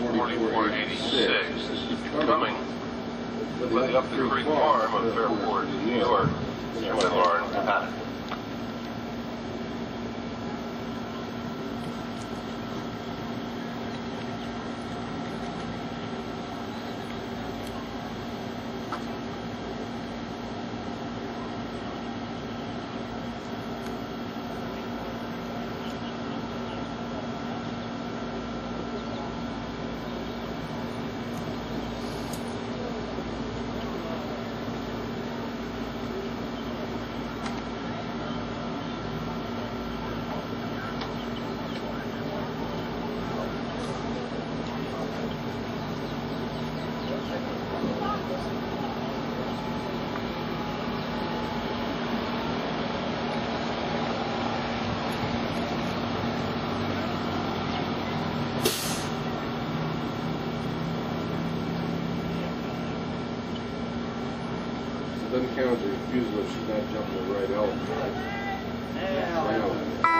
Forty-four eighty-six is coming for Up the Creek Farm of Fairport, New York. doesn't count as a fuselage, she's not jumping the right element, right? Yeah.